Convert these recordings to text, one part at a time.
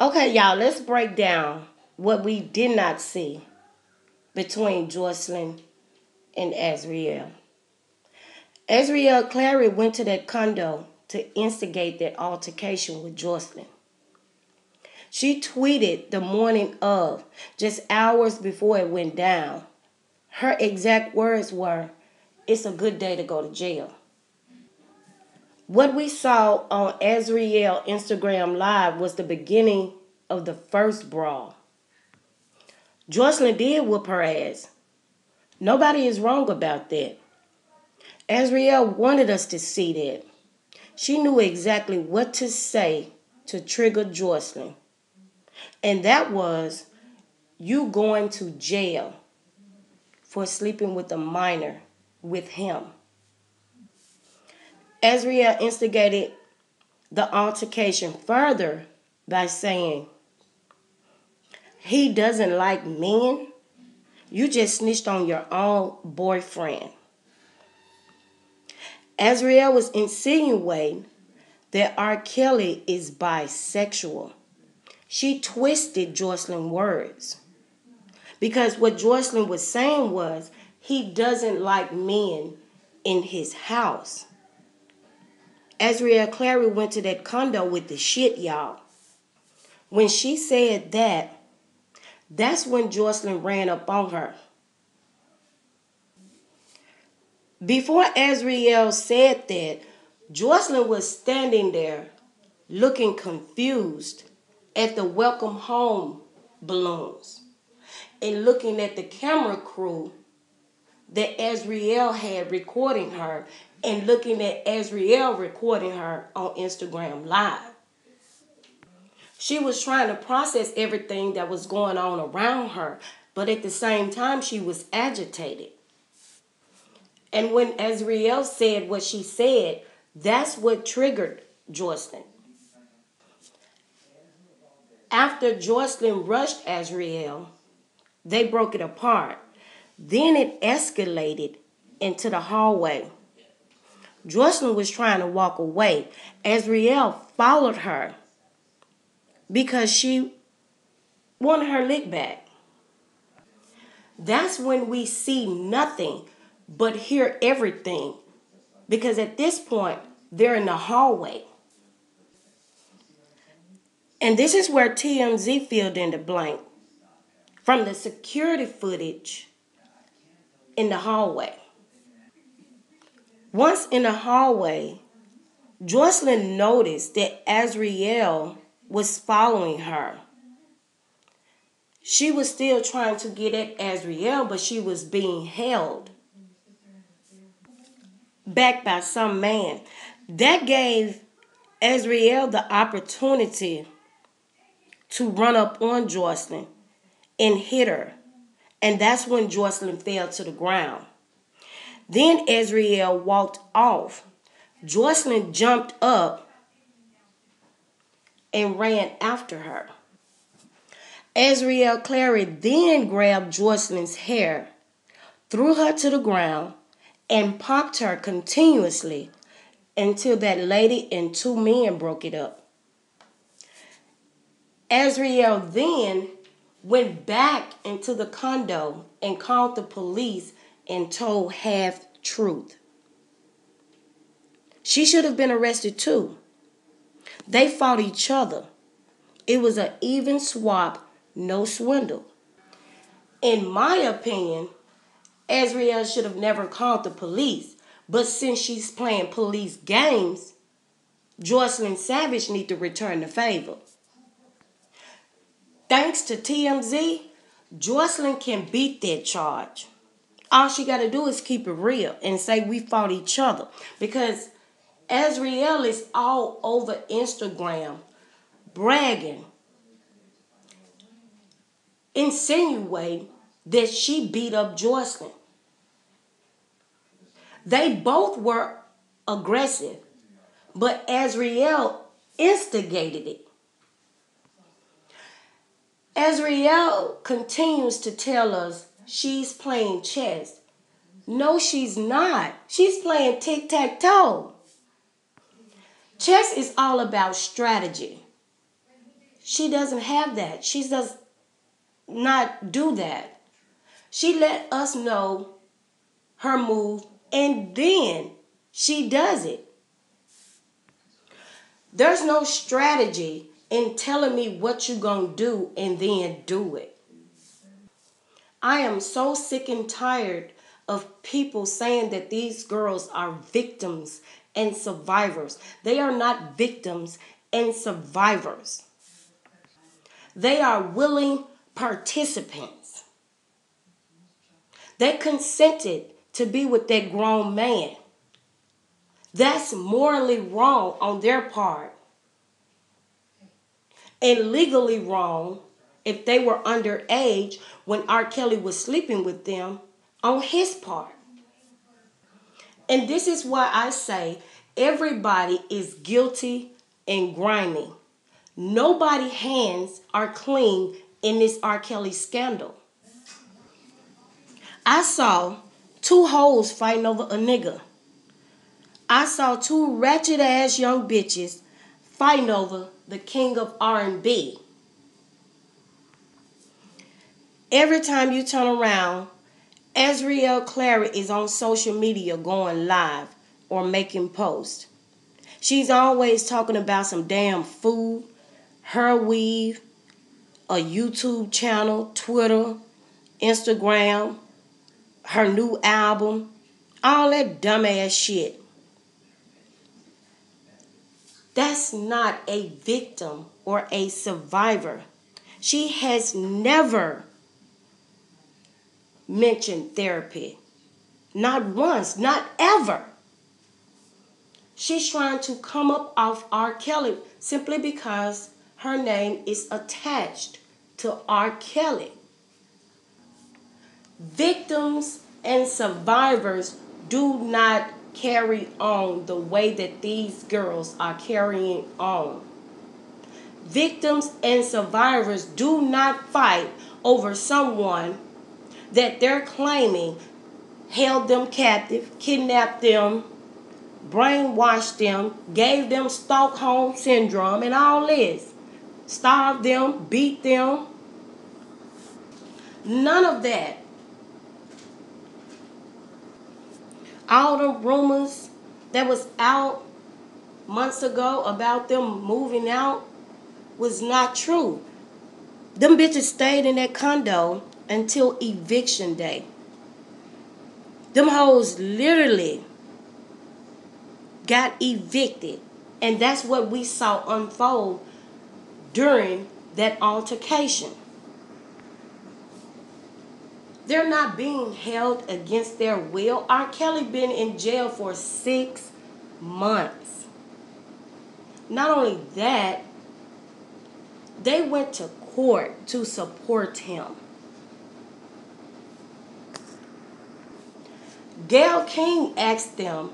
Okay, y'all, let's break down what we did not see between Joycelyn and Azriel. Azriel Clary went to that condo to instigate that altercation with Joycelyn. She tweeted the morning of, just hours before it went down. Her exact words were, It's a good day to go to jail. What we saw on Azriel Instagram Live was the beginning of the first brawl. Joycelyn did whoop her ass. Nobody is wrong about that. Azriel wanted us to see that. She knew exactly what to say to trigger Joycelyn. And that was you going to jail for sleeping with a minor with him. Azriel instigated the altercation further by saying, He doesn't like men. You just snitched on your own boyfriend. Azriel was insinuating that R. Kelly is bisexual. She twisted Joycelyn's words. Because what Joycelyn was saying was he doesn't like men in his house. Azriel Clary went to that condo with the shit, y'all. When she said that, that's when Joycelyn ran up on her. Before Azriel said that, Joycelyn was standing there looking confused at the welcome home balloons and looking at the camera crew that Azriel had recording her and looking at Azriel recording her on Instagram Live. She was trying to process everything that was going on around her, but at the same time, she was agitated. And when Azriel said what she said, that's what triggered Joycelyn. After Joycelyn rushed Azriel, they broke it apart. Then it escalated into the hallway. Joycelyn was trying to walk away. Azriel followed her because she wanted her lick back. That's when we see nothing but hear everything. Because at this point, they're in the hallway. And this is where TMZ filled in the blank from the security footage in the hallway. Once in the hallway, Joycelyn noticed that Azriel was following her. She was still trying to get at Azriel, but she was being held back by some man. That gave Azriel the opportunity to run up on Joycelyn and hit her. And that's when Joycelyn fell to the ground. Then Azriel walked off. Joycelyn jumped up and ran after her. Azriel Clary then grabbed Joycelyn's hair, threw her to the ground, and popped her continuously until that lady and two men broke it up. Azriel then went back into the condo and called the police and told half truth. She should have been arrested too. They fought each other. It was an even swap, no swindle. In my opinion, Azriel should have never called the police. But since she's playing police games, Joycelyn Savage need to return the favor. Thanks to TMZ, Joycelyn can beat that charge. All she got to do is keep it real and say we fought each other. Because Azriel is all over Instagram bragging, insinuating that she beat up Joycelyn. They both were aggressive, but Azriel instigated it. Azriel continues to tell us she's playing chess. No, she's not. She's playing tic tac toe. Chess is all about strategy. She doesn't have that. She does not do that. She let us know her move and then she does it. There's no strategy in telling me what you're going to do and then do it. I am so sick and tired of people saying that these girls are victims and survivors. They are not victims and survivors. They are willing participants. They consented to be with that grown man. That's morally wrong on their part. And legally wrong if they were underage when R. Kelly was sleeping with them on his part. And this is why I say everybody is guilty and grimy. Nobody hands are clean in this R. Kelly scandal. I saw two hoes fighting over a nigga. I saw two ratchet ass young bitches fighting over the king of R&B. Every time you turn around, Azriel Clary is on social media going live or making posts. She's always talking about some damn food, her weave, a YouTube channel, Twitter, Instagram, her new album, all that dumbass shit. That's not a victim or a survivor. She has never mentioned therapy. Not once, not ever. She's trying to come up off R. Kelly simply because her name is attached to R. Kelly. Victims and survivors do not carry on the way that these girls are carrying on. Victims and survivors do not fight over someone that they're claiming held them captive, kidnapped them, brainwashed them, gave them Stockholm syndrome, and all this. Starved them, beat them. None of that. All the rumors that was out months ago about them moving out was not true. Them bitches stayed in that condo until eviction day. Them hoes literally got evicted. And that's what we saw unfold during that altercation. They're not being held against their will. R. Kelly been in jail for six months. Not only that, they went to court to support him. Gayle King asked them,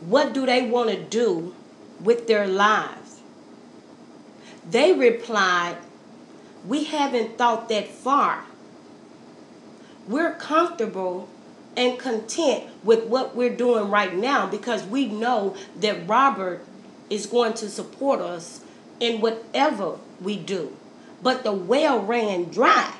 what do they want to do with their lives? They replied, we haven't thought that far. We're comfortable and content with what we're doing right now because we know that Robert is going to support us in whatever we do. But the well ran dry.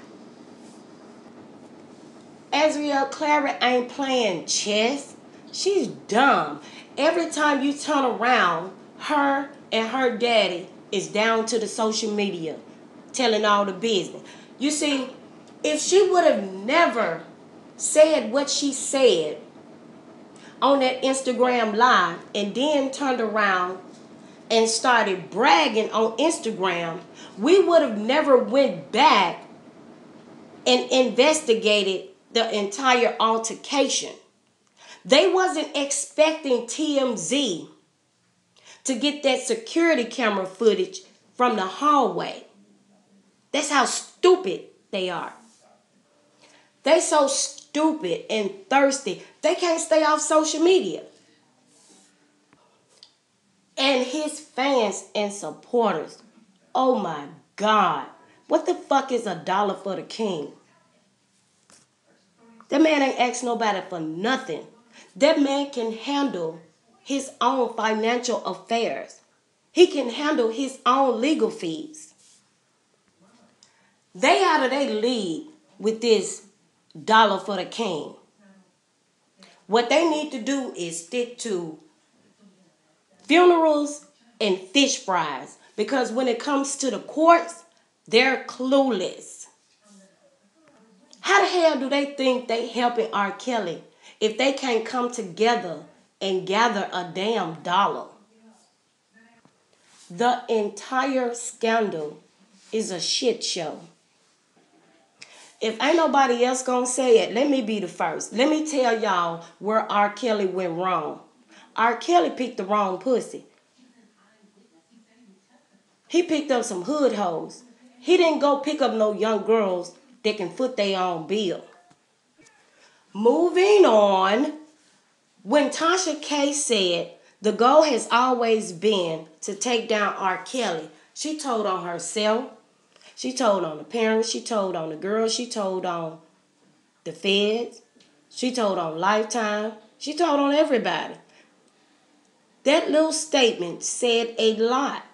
Azriel Clary ain't playing chess. She's dumb. Every time you turn around, her and her daddy is down to the social media telling all the business. You see, if she would have never said what she said on that Instagram live and then turned around and started bragging on Instagram, we would have never went back and investigated the entire altercation. They wasn't expecting TMZ to get that security camera footage from the hallway. That's how stupid they are. They so stupid and thirsty, they can't stay off social media. And his fans and supporters, oh my God, what the fuck is a dollar for the king? That man ain't asked nobody for nothing. That man can handle his own financial affairs. He can handle his own legal fees. They out of their league with this dollar for the king. What they need to do is stick to funerals and fish fries because when it comes to the courts, they're clueless. How the hell do they think they helping R. Kelly if they can't come together and gather a damn dollar? The entire scandal is a shit show. If ain't nobody else gonna say it, let me be the first. Let me tell y'all where R. Kelly went wrong. R. Kelly picked the wrong pussy. He picked up some hood hoes. He didn't go pick up no young girls that can foot their own bill. Moving on, when Tasha K said the goal has always been to take down R. Kelly, she told on herself, she told on the parents, she told on the girls, she told on the feds, she told on Lifetime, she told on everybody. That little statement said a lot.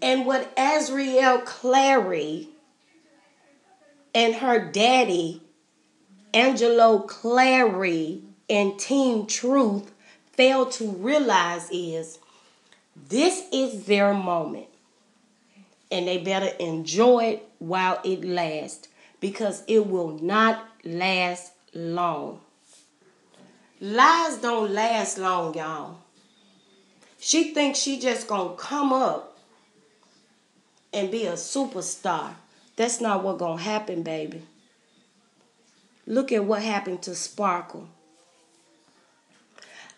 And what Azriel Clary and her daddy, Angelo Clary, and Team Truth fail to realize is this is their moment. And they better enjoy it while it lasts because it will not last long. Lies don't last long, y'all. She thinks she just gonna come up and be a superstar. That's not what gonna happen, baby. Look at what happened to Sparkle.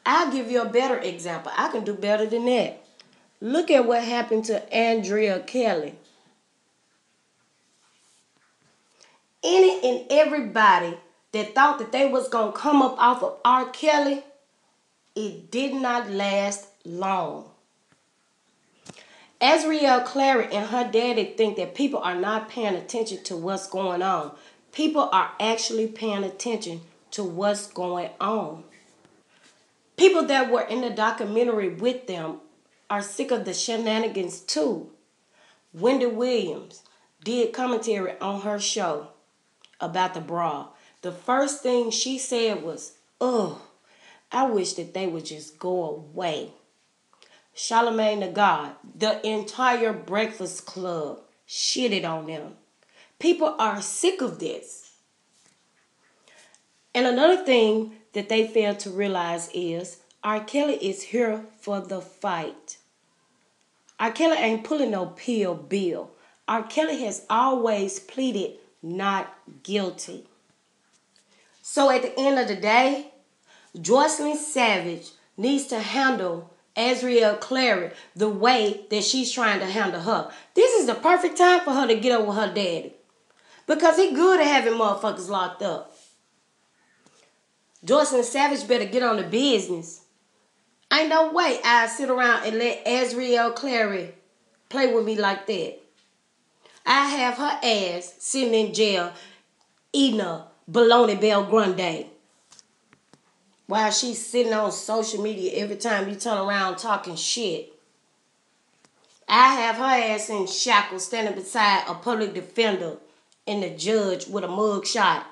I'll give you a better example. I can do better than that. Look at what happened to Andrea Kelly. Any and everybody that thought that they was gonna come up off of R. Kelly, it did not last long. Azriel Clary and her daddy think that people are not paying attention to what's going on. People are actually paying attention to what's going on. People that were in the documentary with them are sick of the shenanigans too. Wendy Williams did commentary on her show about the bra. The first thing she said was, Oh, I wish that they would just go away. Charlemagne the God, the entire Breakfast Club shitted on them. People are sick of this. And another thing that they fail to realize is R. Kelly is here for the fight. R. Kelly ain't pulling no pill bill. R. Kelly has always pleaded not guilty. So at the end of the day, Joycelyn Savage needs to handle Azriel Clary the way that she's trying to handle her. This is the perfect time for her to get over her daddy. Because he good at having motherfuckers locked up. Joycelyn Savage better get on the business. Ain't no way I sit around and let Azriel Clary play with me like that. I have her ass sitting in jail eating a bologna bell grande while she's sitting on social media every time you turn around talking shit. I have her ass in shackles standing beside a public defender and the judge with a mug shot.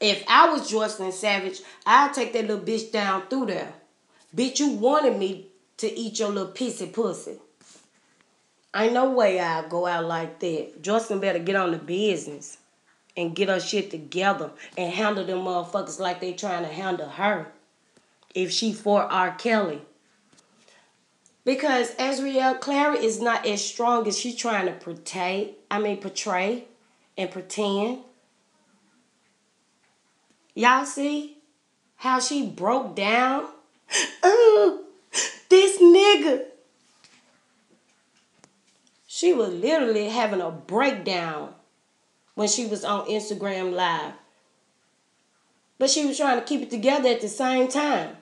If I was Joycelyn Savage, I'd take that little bitch down through there. Bitch, you wanted me to eat your little pissy pussy. Ain't no way I'll go out like that. Joycelyn better get on the business and get her shit together and handle them motherfuckers like they trying to handle her. If she for R. Kelly. Because Azriel Clary is not as strong as she's trying to portray, I mean portray and pretend. Y'all see how she broke down? Oh, this nigga. She was literally having a breakdown when she was on Instagram Live. But she was trying to keep it together at the same time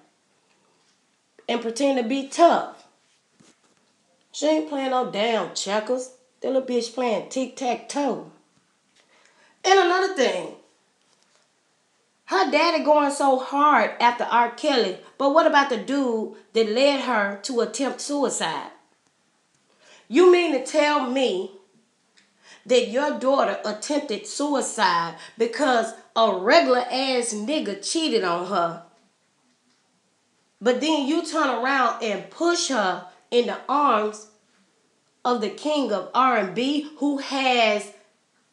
and pretend to be tough. She ain't playing no damn checkers. That little bitch playing tic tac toe. And another thing, her daddy going so hard after R. Kelly, but what about the dude that led her to attempt suicide? You mean to tell me that your daughter attempted suicide because a regular ass nigga cheated on her. But then you turn around and push her in the arms of the king of R&B who has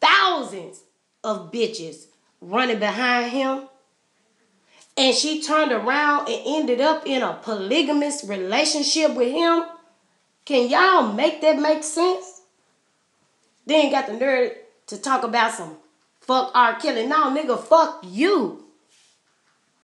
thousands of bitches running behind him. And she turned around and ended up in a polygamous relationship with him. Can y'all make that make sense? Then got the nerve to talk about some fuck R. Kelly. No, nigga, fuck you.